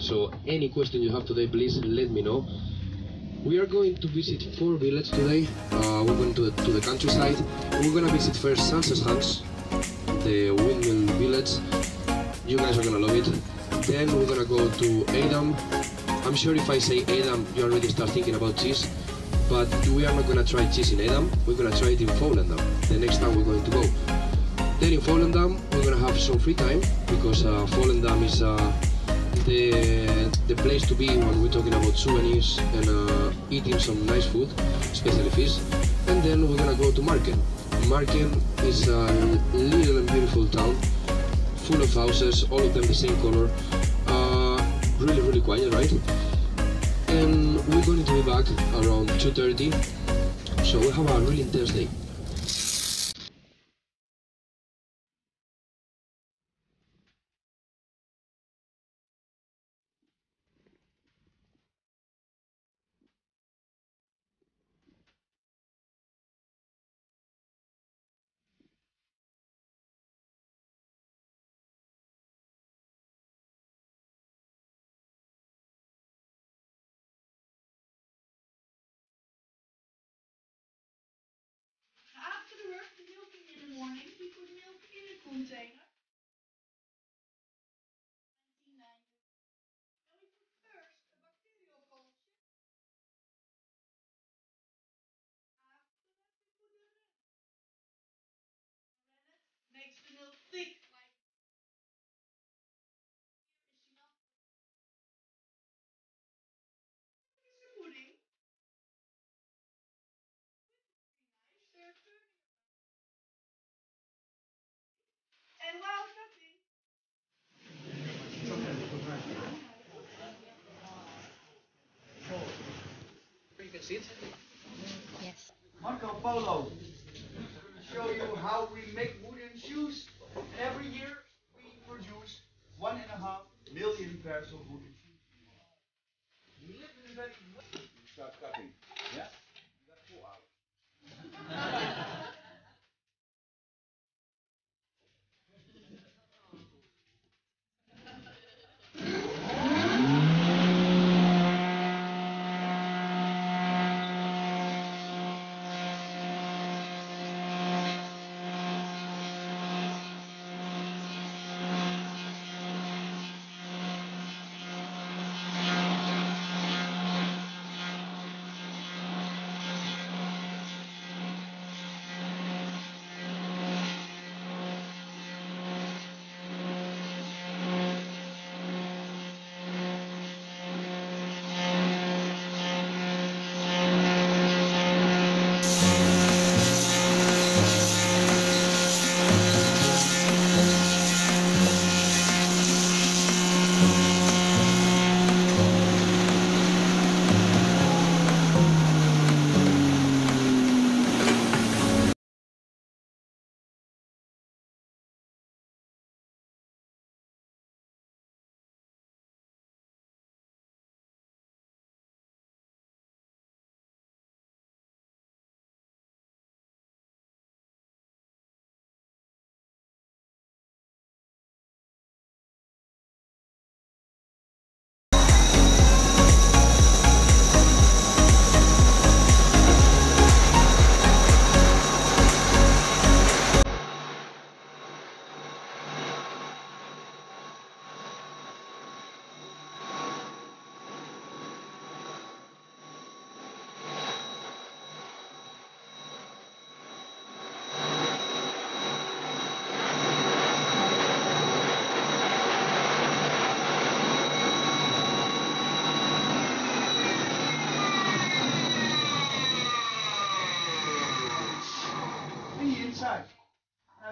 So any question you have today, please let me know. We are going to visit four villages today. Uh, we're going to the, to the countryside. We're gonna visit first Zaanse Schans, the windmill village. You guys are gonna love it. Then we're gonna go to Edam. I'm sure if I say Edam, you already start thinking about cheese. But we are not gonna try cheese in Edam. We're gonna try it in Volendam. The next time we're going to go. Then in Volendam, we're gonna have some free time because uh, is uh, the the place to be when we're talking about souvenirs and uh, eating some nice food, especially fish. And then we're gonna go to Marken. Marken is a little and beautiful town, full of houses, all of them the same color. Uh, really, really quiet, right? And we're going to be back around 2:30. So we have a really intense day. In a container. 1990. And we put first a bacterial culture. After that, we put a rennet. Rennet makes the milk thick, like here is enough. This is the pudding. Nice, they're turning. And while cutting, You can see it. Yes. Marco Polo. Show you how we make wooden shoes. Every year we produce one and a half million pairs of wooden shoes. We live in a very you start cutting. Yeah?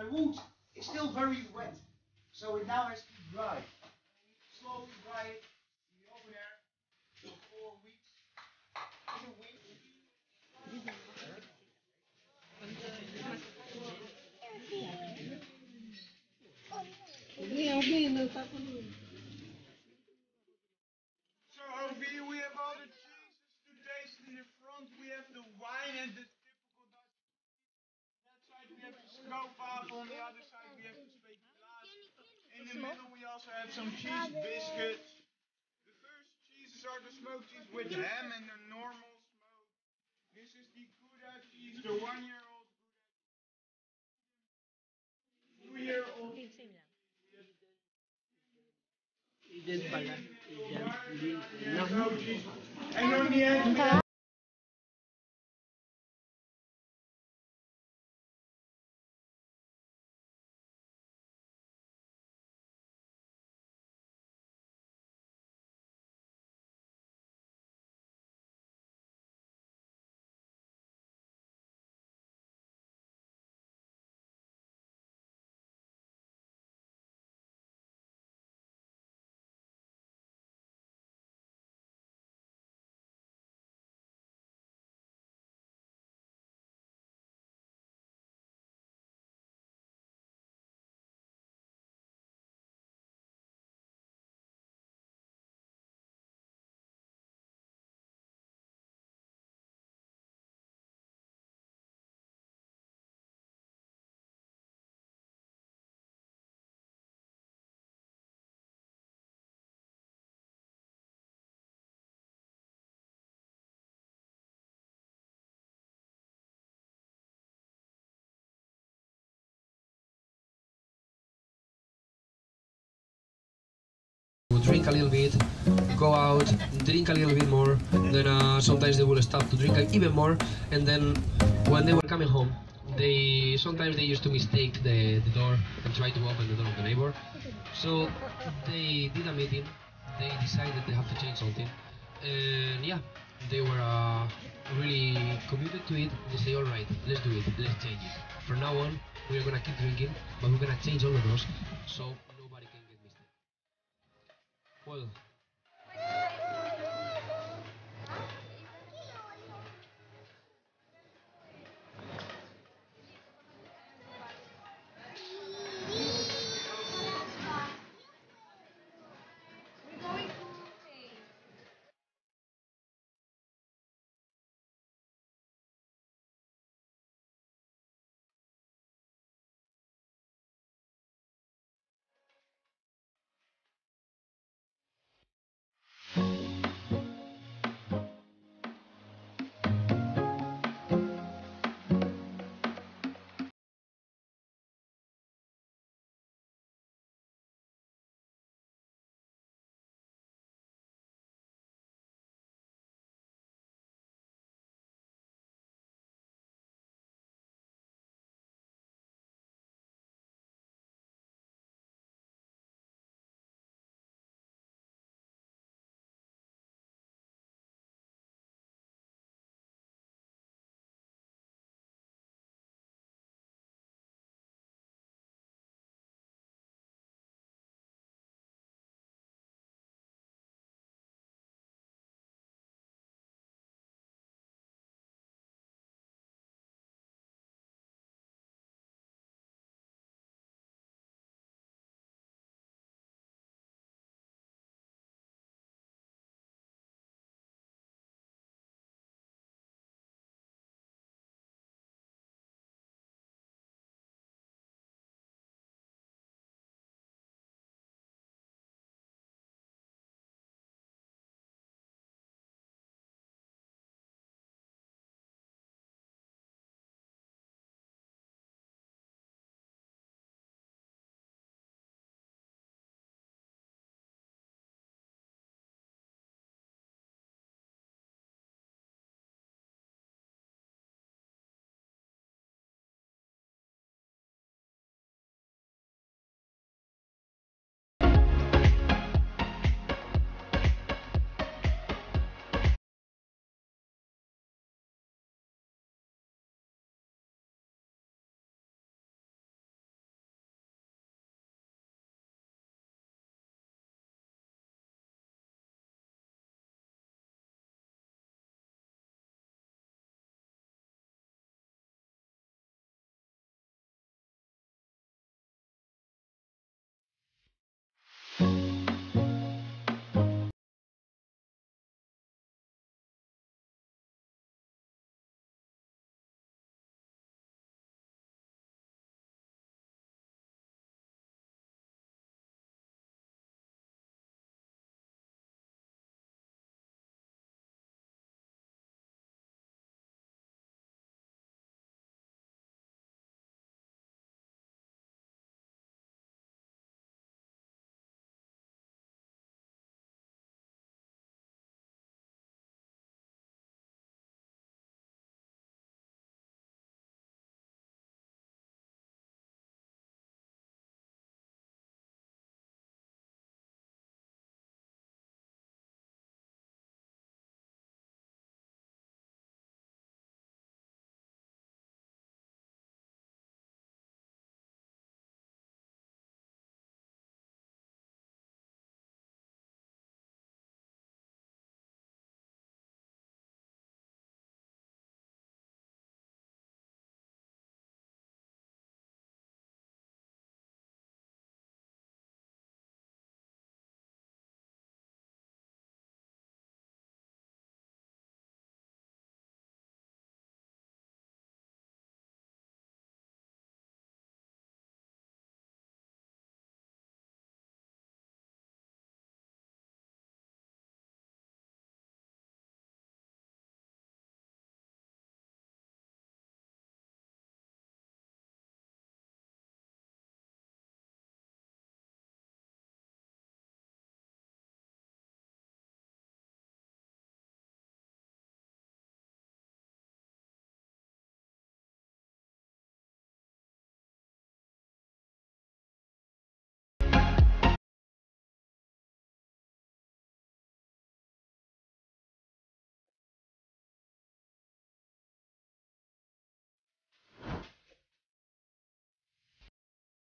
the wood is still very wet, so it now has to dry. Slowly dry it in the open air for four weeks. In a week. So over here we have all the cheeses to taste in the front. We have the wine and the typical Dutch. That side On the other side we have. In the middle we also have some cheese biscuits. The are the smoke cheese with ham and the normal smoke. This is the Gouda cheese, the one year old Gouda cheese. Two year old. Eden pala. Eden. Hindi. Smoke cheese. And on the end, drink a little bit, go out, drink a little bit more, then uh, sometimes they will stop to drink even more, and then when they were coming home, they sometimes they used to mistake the, the door and try to open the door of the neighbor. So they did a meeting, they decided they have to change something, and yeah, they were uh, really committed to it. They say, all right, let's do it, let's change it. From now on, we're gonna keep drinking, but we're gonna change all the doors so Well,